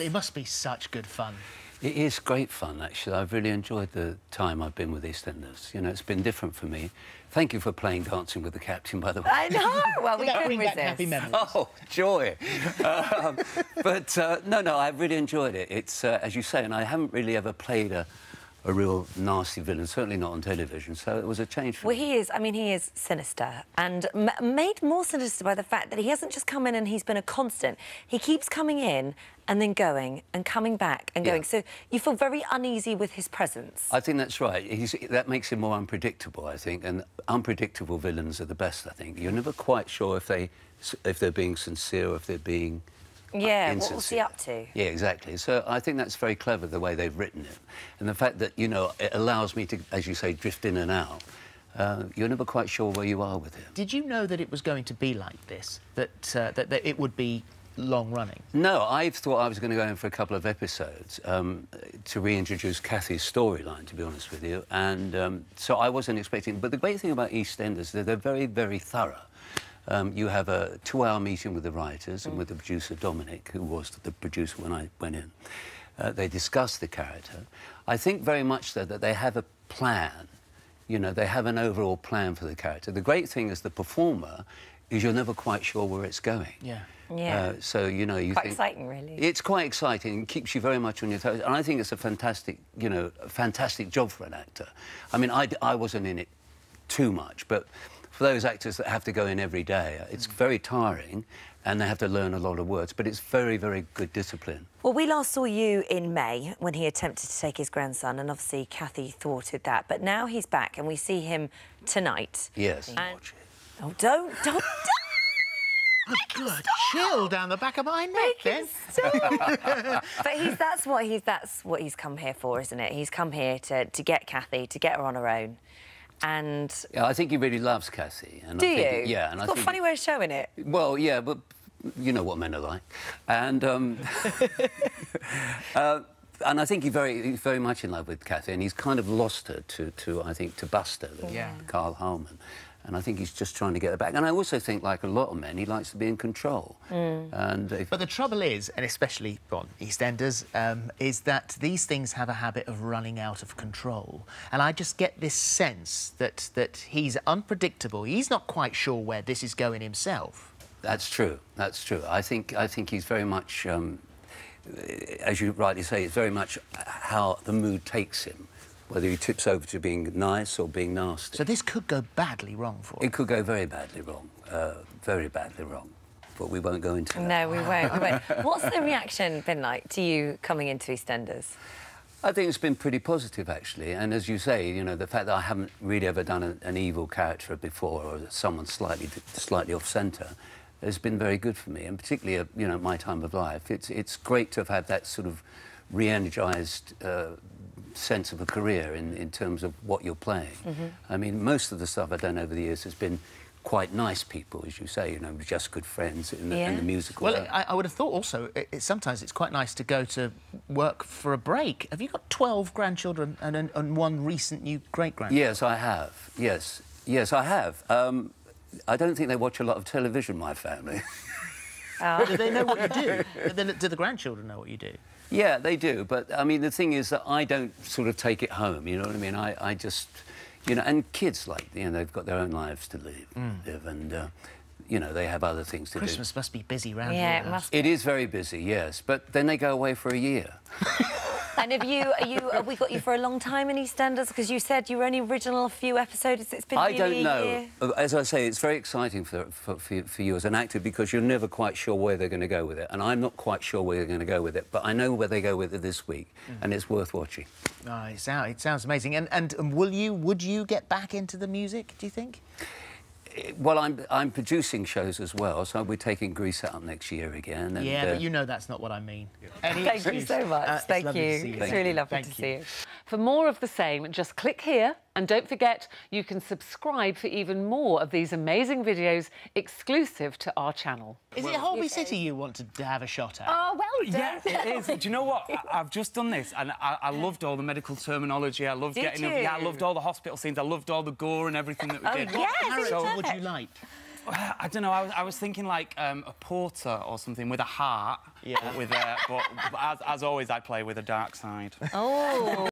It must be such good fun. It is great fun, actually. I've really enjoyed the time I've been with EastEnders. You know, it's been different for me. Thank you for playing Dancing with the Captain, by the way. I know. Well, we That couldn't bring back resist. happy memories. Oh, joy. um, but uh, no, no, I've really enjoyed it. It's, uh, as you say, and I haven't really ever played a, a real nasty villain, certainly not on television, so it was a change for Well, me. he is. I mean, he is sinister, and m made more sinister by the fact that he hasn't just come in and he's been a constant. He keeps coming in and then going and coming back and Yeah. going. So you feel very uneasy with his presence. I think that's right. He's, that makes him more unpredictable, I think, and unpredictable villains are the best, I think. You're never quite sure if, they, if they're being sincere or if they're being yeah. What was he up to? Yeah, exactly. So I think that's very clever the way they've written it, and the fact that you know it allows me to, as you say, drift in and out. Uh, you're never quite sure where you are with him. Did you know that it was going to be like this? That, uh, that, that it would be long running? No, I thought I was going to go in for a couple of episodes um, to reintroduce Kathy's storyline, to be honest with you, and um, so I wasn't expecting. But the great thing about EastEnders is that they're very, very thorough. Um, you have a two-hour meeting with the writers and with the producer Dominic, who was the producer when I went in. Uh, they discuss the character. I think very much though that they have a plan. You know, they have an overall plan for the character. The great thing as the performer is you're never quite sure where it's going. Yeah. Yeah. Uh, so you know, you Quite think exciting, really. It's quite exciting and keeps you very much on your toes. And I think it's a fantastic, you know, a fantastic job for an actor. I mean, I, I wasn't in it too much, but for those actors that have to go in every day, uh, it's mm. very tiring, and they have to learn a lot of words. But it's very, very good discipline. Well, we last saw you in May when he attempted to take his grandson, and obviously Kathy thwarted that. But now he's back, and we see him tonight. Yes. And- Watch it. Oh, don't, don't, don't. A good chill down the back of my neck, then. but he's that's what he's that's what he's come here for, isn't it? He's come here to to get Kathy, to get her on her own. And Yeah, I think he really loves Kathy. And do I you? think, Yeah, and it's I got a think funny way of showing it. Well, yeah, but you know what men are like, and um, uh, and I think he very he's very much in love with Kathy, and he's kind of lost her to to I think to Buster, Yeah. Karl Howman. And I think he's just trying to get her back. And I also think, like a lot of men, he likes to be in control. And if, But the trouble is, and especially on EastEnders, um, is that these things have a habit of running out of control. And I just get this sense that that he's unpredictable. He's not quite sure where this is going himself. That's true. That's true. I think I think he's very much, um, as you rightly say, it's very much how the mood takes him, whether he tips over to being nice or being nasty. So this could go badly wrong for him. It could go very badly wrong, uh, very badly wrong. But we won't go into that. No, we won't. We won't. What's the reaction been like to you coming into EastEnders? I think it's been pretty positive, actually. And as you say, you know, the fact that I haven't really ever done a, an evil character before or someone slightly, slightly off centre has been very good for me. And particularly, at, you know, my time of life, it's, it's great to have had that sort of re-energised uh, sense of a career in, in terms of what you're playing. I mean, most of the stuff I've done over the years has been quite nice people, as you say, you know, just good friends in the, in the musical. Well. I, I would have thought also, it, it- sometimes it's quite nice to go to work for a break. Have you got 12 grandchildren and, and, and one recent new great-grandchild? Yes, I have. Yes, yes, I have. Um, I don't think they watch a lot of television, my family. Do they know what you do? do, the, do the grandchildren know what you do? yeah, they do. But I mean, the thing is that I don't sort of take it home. You know what I mean? I, I just, you know, and kids like you know they've got their own lives to live, live and uh, you know they have other things to do. Christmas must be busy round Yeah, your it house. must. It is very busy, yes, but then they go away for a year. And have you, are you, have we got you for a long time in EastEnders? Because you said you were only original a few episodes. It's been I don't know. year. Uh, As I say, it's very exciting for, for, for, you- for you as an actor because you're never quite sure where they're going to go with it. And I'm not quite sure where they're going to go with it, but I know where they go with it this week, and it's worth watching. Oh, it, sound, it sounds amazing. And, and will you, would you get back into the music, do you think? Well, I'm, I'm producing shows as well, so we're taking Grease out next year again. And, yeah, uh, but you know that's not what I mean. Any Thank you so much. Uh, Thank lovely you. It's really lovely Thank to see you. For more of the same, just click here and don't forget you can subscribe for even more of these amazing videos exclusive to our channel. Is it Holby City you want to have a shot at? Oh, well Yeah, it is. Do you know what? I, I've just done this, and I, I loved all the medical terminology. I loved Did getting. Yeah, I you? loved all the hospital scenes. I loved all the gore and everything that we Oh, did. yes, Character So, would you like? I don't know. I was, I was thinking like um, a porter or something with a heart. Yeah. But with a, but, but as, as always, I play with a dark side. Oh.